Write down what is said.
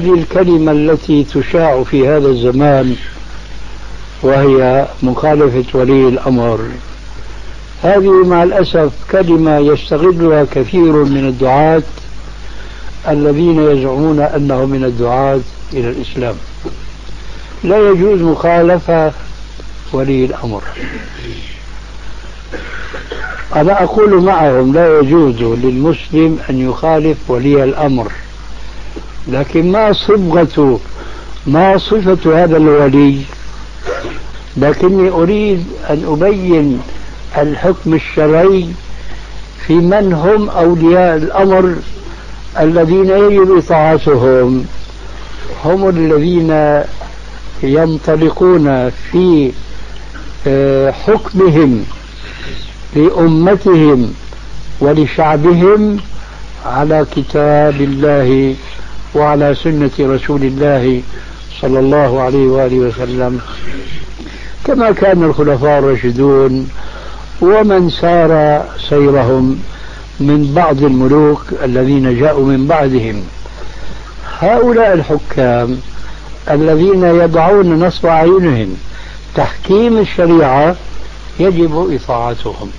هذه الكلمة التي تشاع في هذا الزمان وهي مخالفة ولي الأمر. هذه مع الأسف كلمة يستغلها كثير من الدعاة الذين يزعمون أنهم من الدعاة إلى الإسلام. لا يجوز مخالفة ولي الأمر. أنا أقول معهم لا يجوز للمسلم أن يخالف ولي الأمر. لكن ما صبغة ما صفة هذا الولي. لكني أريد أن أبين الحكم الشرعي في من هم أولياء الأمر الذين يجب إطاعتهم. هم الذين ينطلقون في آه، حكمهم لأمتهم ولشعبهم على كتاب الله. وعلى سنة رسول الله صلى الله عليه وآله وسلم. كما كان الخلفاء الراشدون ومن سار سيرهم من بعض الملوك الذين جاءوا من بعدهم. هؤلاء الحكام الذين يضعون نصب أعينهم تحكيم الشريعة يجب إطاعتهم.